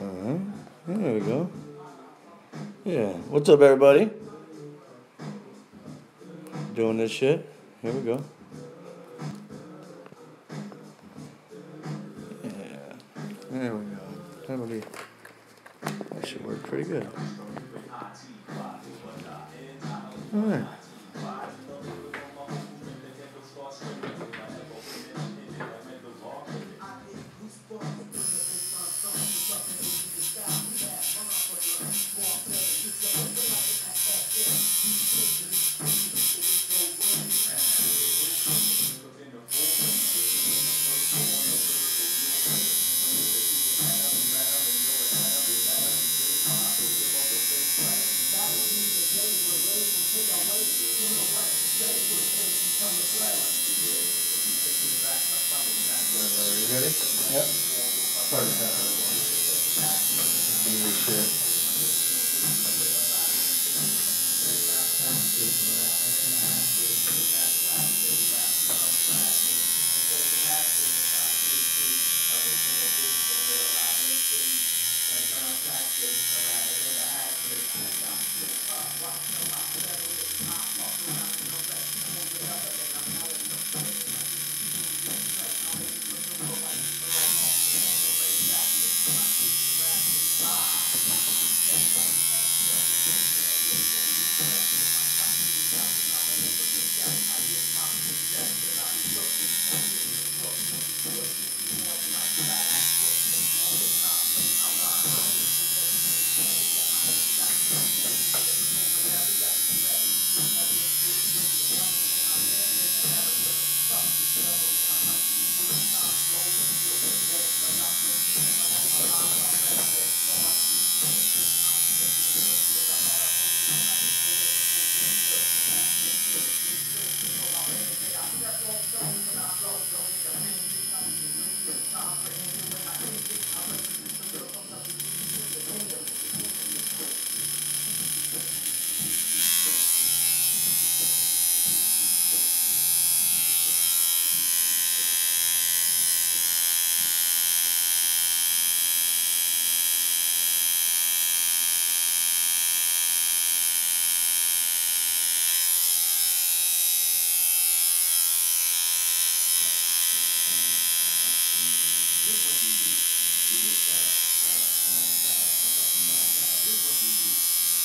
Uh-huh. There we go. Yeah. What's up, everybody? Doing this shit. Here we go. Yeah. There we go. That'll be. That should work pretty good. All right. Yep. This shit.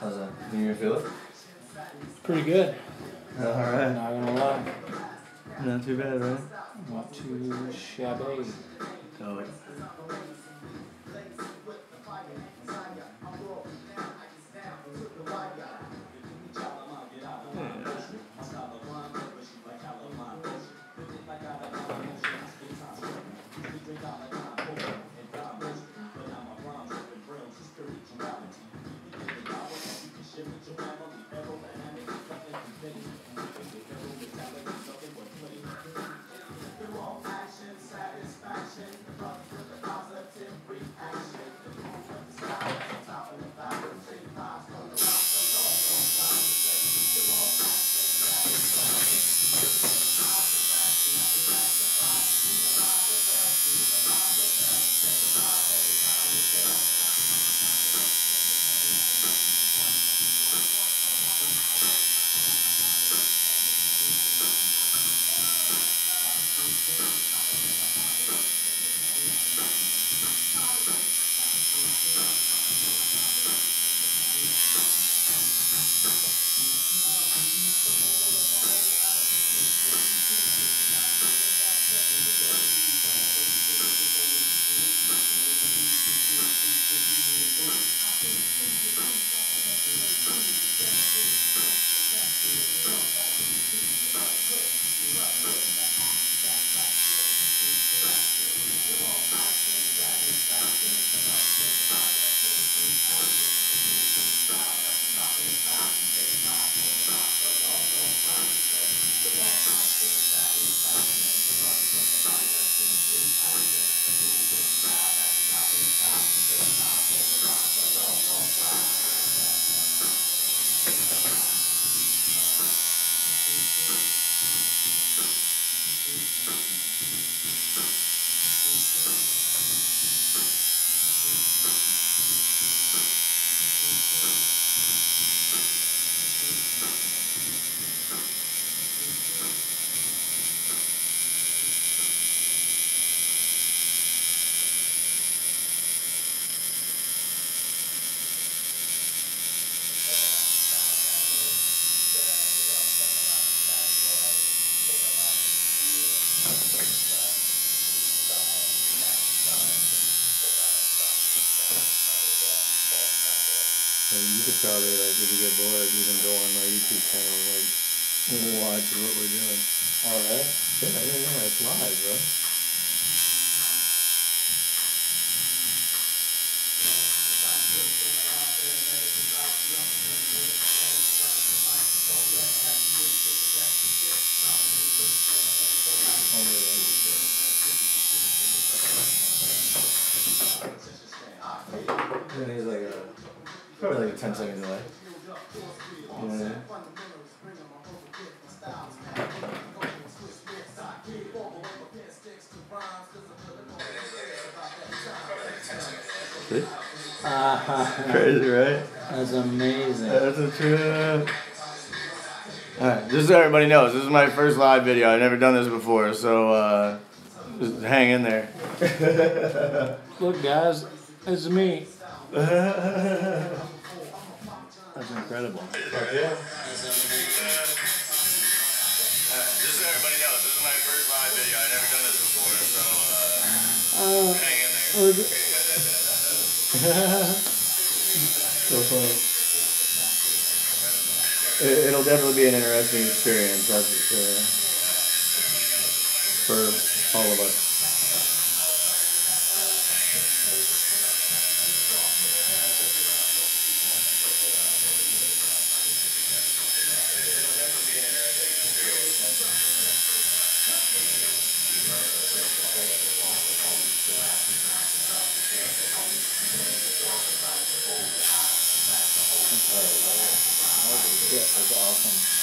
How's that? Can you feel it? Pretty good. All right. Not gonna lie. Not too bad, right? Not too shabby. Like, You probably like if you get bored, even go on my YouTube channel and like watch what we're doing. All right. Yeah, yeah, yeah. It's live, bro. Crazy, right? That's amazing. That's a trip. Alright, just so everybody knows, this is my first live video. I've never done this before, so uh, just hang in there. Look, guys, it's me. That's That's incredible. yeah. Just so everybody knows, this is my first live video. I've never done this before, so Uh, hang in there. So funny. It, it'll definitely be an interesting experience, that's for sure. For all of us. Holy shit, that's awesome.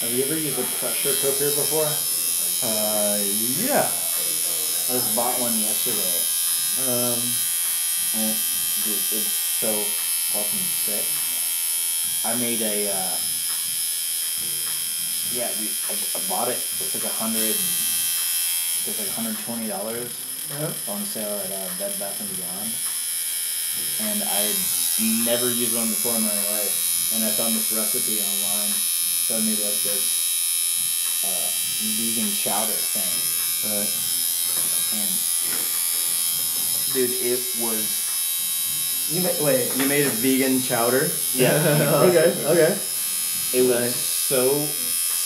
Have you ever used a pressure cooker before? Uh, yeah. I just bought one yesterday. Um, And it, dude, it's so fucking sick. I made a, uh, yeah, dude, I, I bought it. It's like a hundred, it's like hundred twenty dollars yeah. on sale at uh, Bed Bath and Beyond. And I had never used one before in my life. And I found this recipe online. I made like this uh, vegan chowder thing. Right. And dude, it was You made, wait, you made a vegan chowder? Yeah. okay, okay. It was so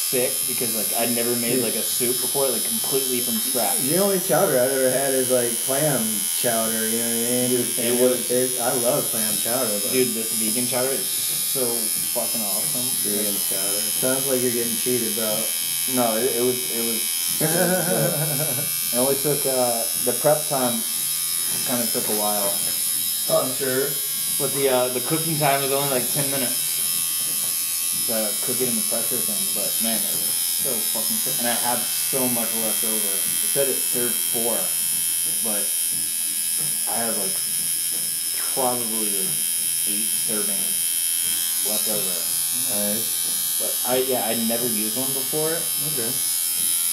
sick because like I'd never made like a soup before, like completely from scratch. The only chowder I've ever had is like clam chowder, you know what I mean? Dude, it And was- It, I love clam chowder, but Dude, this vegan chowder is so fucking awesome. vegan chowder. Sounds like you're getting cheated, bro. No, it, it was it was. It only took uh, the prep time. Kind of took a while, Oh, I'm sure. but the uh, the cooking time was only like ten minutes. To cook it in the pressure thing, but man, it was so fucking sick. And I had so much left over. It said it served four, but I have like probably like eight servings left over. Nice. But I yeah, I'd never used one before, Okay.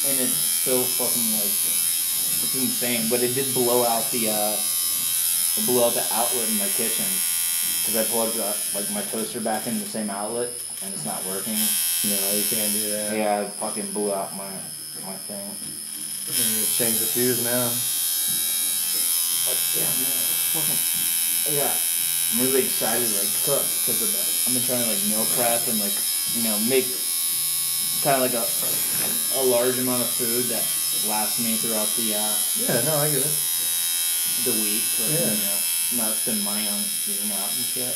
and it's so fucking like it's insane. But it did blow out the uh, it blew out the outlet in my kitchen because I plugged uh, like my toaster back in the same outlet, and it's not working. No, you can't do that. Yeah, it fucking blew out my my thing. You change the fuse now. But yeah, man, fucking yeah. I'm really excited to like cook because of that. I've been trying to like meal prep and like you know make kind of like a a large amount of food that lasts me throughout the uh, Yeah, no, I get it. the week. But, Yeah. You know, not spend money on eating out and shit.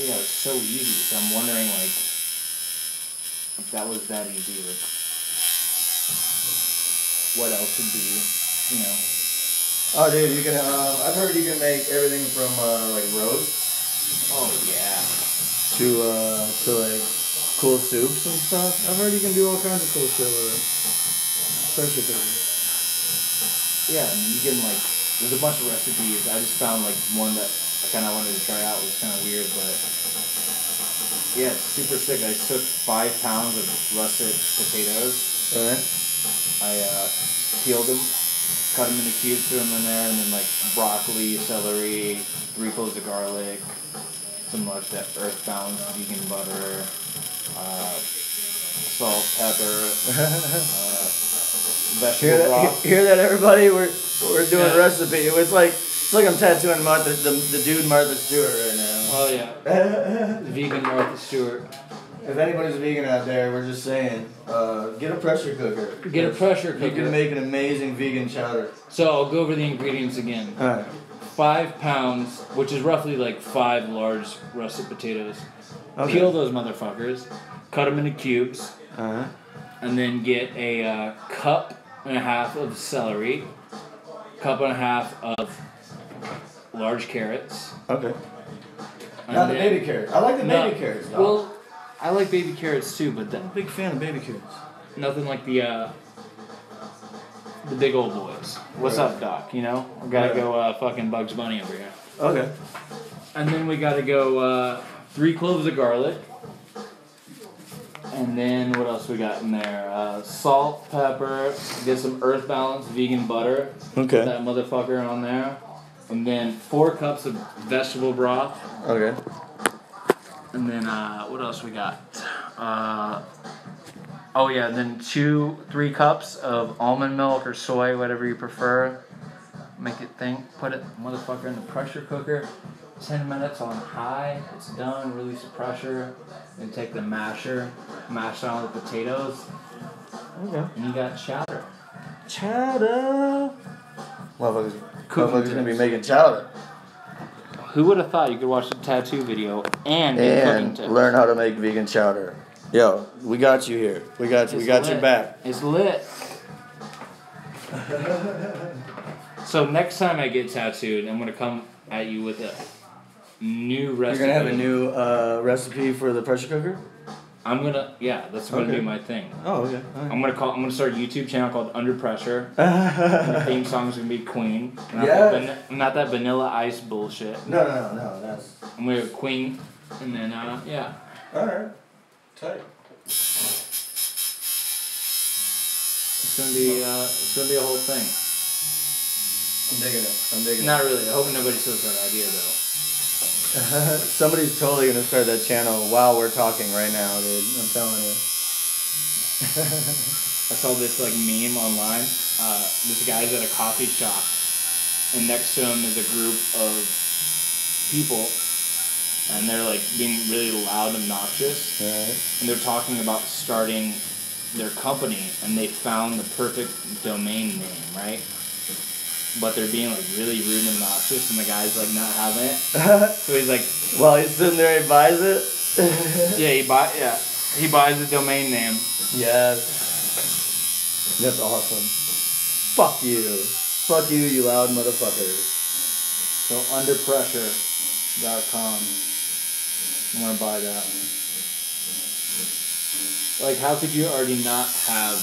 Yeah, it's so easy. So I'm wondering like if that was that easy, like what else would be, you know? Oh, dude, you can. Um, I've heard you can make everything from uh, like roast Oh yeah. to uh, to like cool soups and stuff. I've heard you can do all kinds of cool shit with it. Pressure cooker. Yeah, and you can like there's a bunch of recipes. I just found like one that I kind of wanted to try out. It was kind of weird, but yeah, it's super sick. I took five pounds of russet potatoes. Alright. I uh, peeled them, cut them into cubes, threw them in there, and then like broccoli, celery, three cloves of garlic, some like that earth balanced vegan butter, uh, salt, pepper, uh, Hear that? Hear that, everybody? We're we're doing Yeah. recipe. It was like it's like I'm tattooing Martha, the, the dude Martha Stewart right now. Oh yeah, vegan Martha Stewart. if anybody's vegan out there, we're just saying, uh, get a pressure cooker. Get a pressure cooker. You can make an amazing vegan chowder. So I'll go over the ingredients again. All right. Five pounds, which is roughly like five large russet potatoes. Okay. Peel those motherfuckers, cut them into cubes, Uh huh. and then get a uh, cup and a half of celery, cup and a half of large carrots. Okay. and Not the baby carrots. I like the No, baby carrots. Though. Well, I like baby carrots too, but I'm then a big fan of baby carrots. nothing like the uh, the big old boys. What's Right. up, Doc? You know, we gotta Right. go uh, fucking Bugs Bunny over here. Okay. And then we gotta go uh, three cloves of garlic. And then what else we got in there? Uh, salt, pepper, get some earth balance vegan butter. Put Okay. that motherfucker on there. And then four cups of vegetable broth. Okay. And then uh, what else we got? Uh, oh yeah, then two, three cups of almond milk or soy, whatever you prefer. Make it think. Put it, motherfucker, in the pressure cooker. Ten minutes on high. It's done. Release the pressure. Then take the masher, mash down the potatoes, Okay. and you got chowder. Chowder. Motherfuckers, motherfuckers gonna be making chowder Who would have thought you could watch the tattoo video and and learn how to make vegan chowder. Yo, we got you here. We got you. We It's got your back. It's lit. so next time I get tattooed, I'm gonna come at you with a new recipe. You're gonna have a new uh, recipe for the pressure cooker. I'm gonna yeah, that's gonna Okay. be my thing. Oh, okay. I'm gonna call. I'm gonna start a YouTube channel called Under Pressure. The no, theme song's gonna be Queen. Not, Yes. that, van- not that Vanilla Ice bullshit. no, no, no. That's I'm gonna go Queen, and then uh, yeah. all right. Tight. It's gonna be uh, it's gonna be a whole thing. I'm digging it. I'm digging it. Not really. I hope nobody steals that idea though. Somebody's totally gonna start that channel while we're talking right now, dude. I'm telling you. I saw this like meme online. Uh, this guy's at a coffee shop, and next to him is a group of people, and they're like being really loud, and obnoxious, right. and they're talking about starting their company, and they found the perfect domain name, right? But they're being like really rude and obnoxious, and the guy's like not having it. So he's like, While he's sitting there, he buys it. yeah, he buy, yeah, he buys the domain name. Yes. That's awesome. Fuck you. Fuck you, you loud motherfuckers. So underpressure.com. I'm gonna buy that. Like, how could you already not have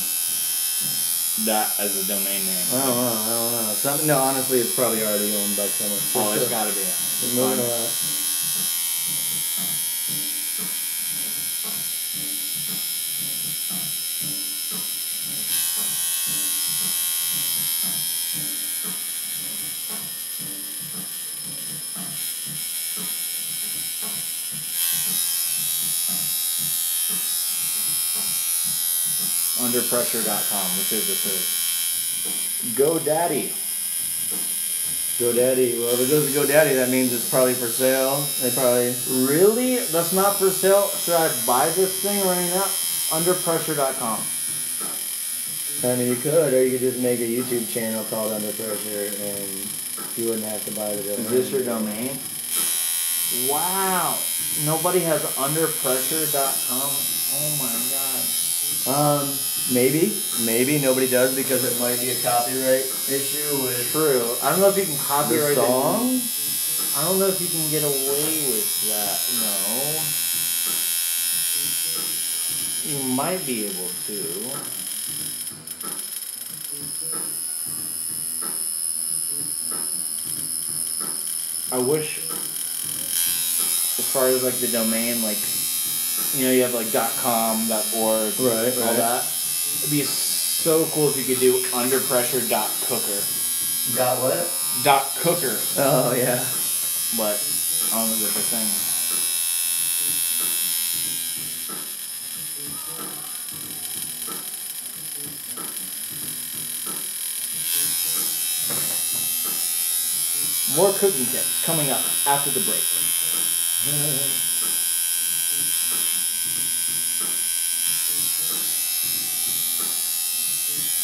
that as a domain name. I don't know. I don't know. Some, no, honestly, it's probably already owned by someone. Oh, it's sure. gotta be. It's moving around. Underpressure.com, which is this is. GoDaddy. GoDaddy. Well, if it goes to GoDaddy, that means it's probably for sale. They probably. Really? That's not for sale? Should I buy this thing right now? Underpressure.com. I mean, you could, or you could just make a YouTube channel called Under Pressure, and you wouldn't have to buy the domain. Is this your domain? Wow. Nobody has underpressure.com. Oh my god. Um, maybe, maybe nobody does because it might be a copyright issue with True. I don't know if you can copyright the- song. I don't know if you can get away with that. No. You might be able to. I wish, as far as like the domain, like, you know, you have like dot .com, .org, Right, all right. that. It'd be so cool if you could do underpressure.cooker. Dot what? Dot cooker, Oh yeah. but I don't know what they're saying. More cooking tips coming up after the break.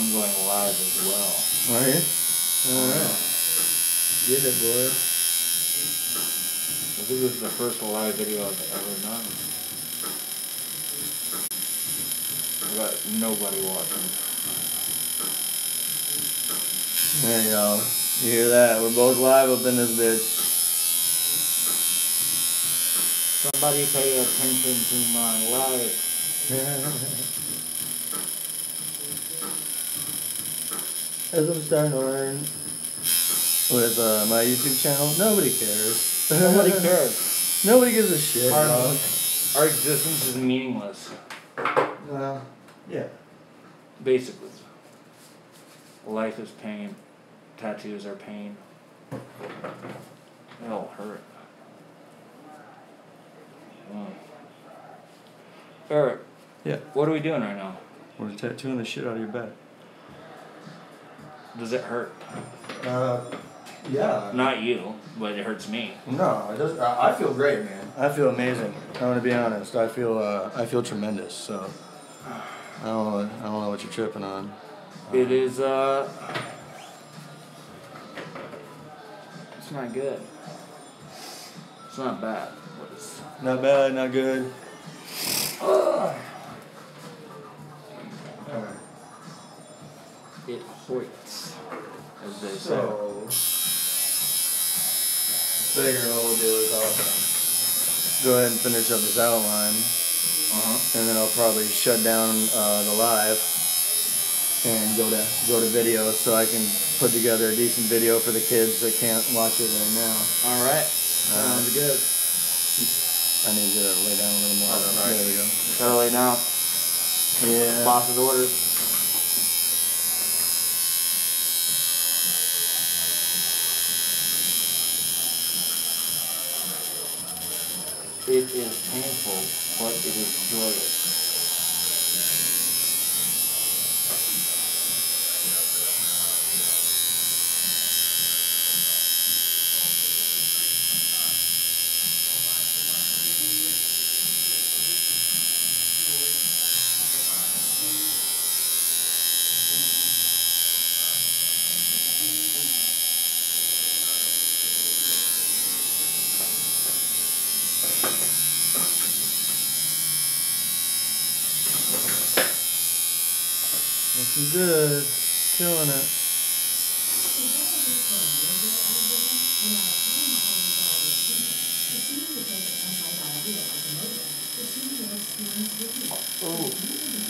I'm going live as well. Are you? Alright. Get it, boy. I think this is the first live video I've ever done. I got nobody watching. There you go. You hear that? We're both live up in this bitch. Somebody pay attention to my life. As I'm starting to learn with uh, my YouTube channel, nobody cares. Nobody cares. nobody gives a shit. Our, dog. our existence is meaningless, Well, yeah. basically. Life is pain. Tattoos are pain. They all hurt. Mm. Eric, Yeah. what are we doing right now? We're tattooing the shit out of your back. Does it hurt? Uh, yeah. Not you, but it hurts me. No, it does. I I feel great, man. I feel amazing. I'm gonna be honest. I feel. Uh, I feel tremendous. So. I don't know. I don't know what you're tripping on. It is, uh. It's not good. It's not bad. But it's. Not bad. Not good. It hurts. As they say. So. Figure what we'll do is I'll go ahead and finish up this outline, Uh huh. and then I'll probably shut down uh, the live and go to go to video so I can put together a decent video for the kids that can't watch it right now. Alright. Sounds Sounds good. I need you to lay down a little more. Oh. There we go. Gotta lay down. Yeah. Boss's orders. It is painful, but it is joyous. Looking good. Killing it. Oh,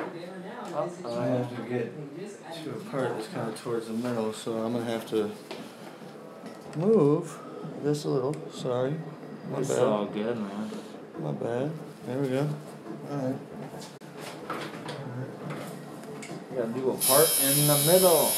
I have to get to a part that's kind of towards the middle, so I'm gonna have to move this a little. Sorry. My It's bad. all good, man. My bad. There we go. Alright. You gotta do a part in the middle.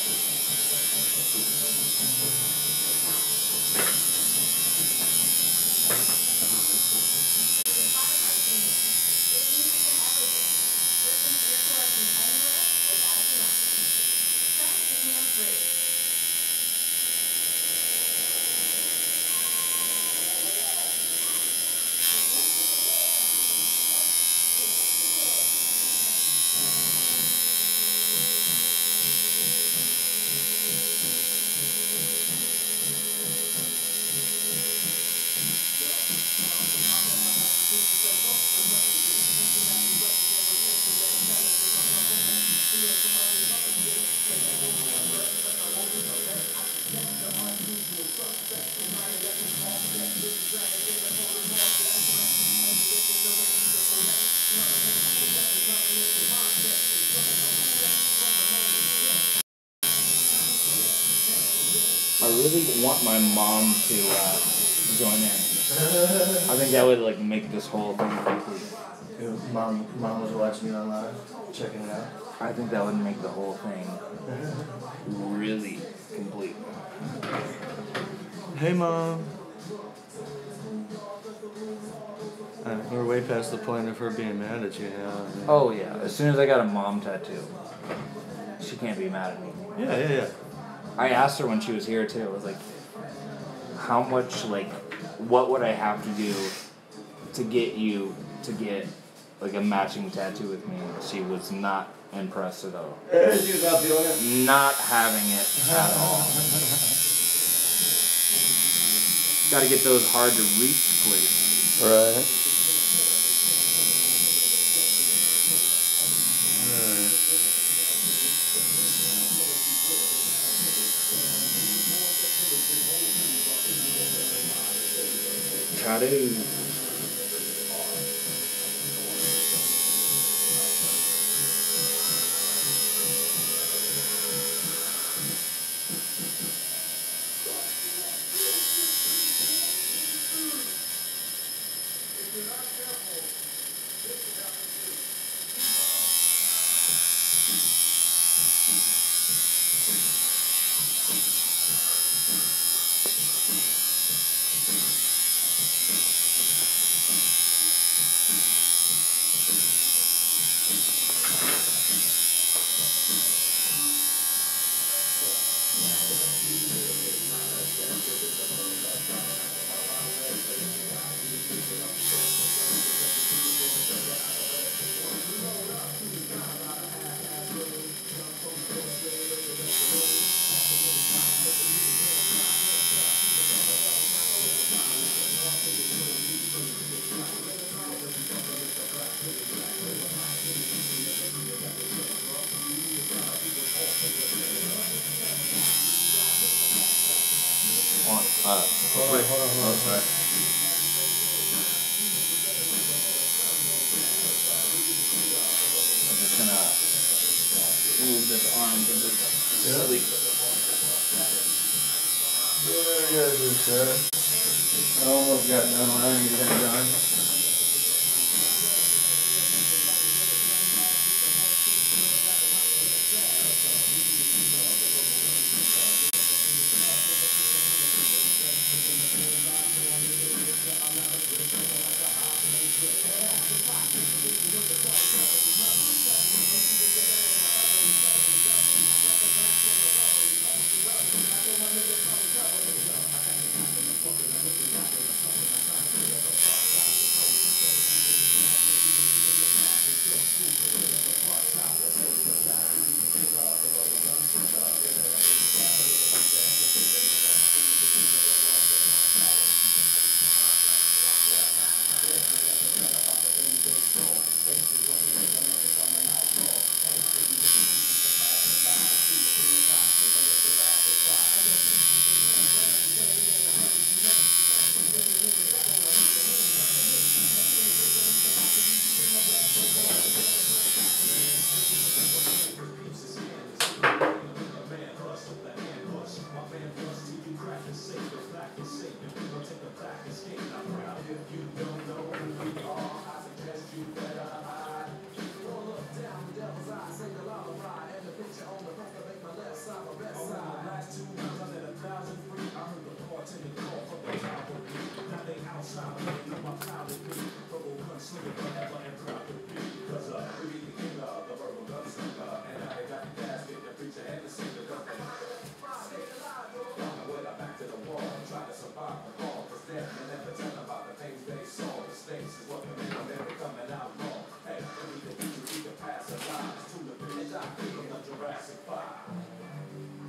I really want my mom to uh, join in. I think that would like make this whole thing complete. It- Mom, mom was watching you online, checking it out. I think that would make the whole thing really complete. Hey, mom. Alright, we're way past the point of her being mad at you now. Oh yeah, as soon as I got a mom tattoo, she can't be mad at me. Yeah, yeah, yeah. I asked her when she was here too. I was like, how much like, what would I have to do to get you to get like a matching tattoo with me? She was not impressed at all. she was not feeling it. Not having it at all. Got to get those hard to reach places. Right. Tattoo.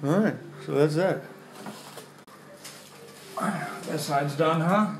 Alright, so that's that. That side's done, huh?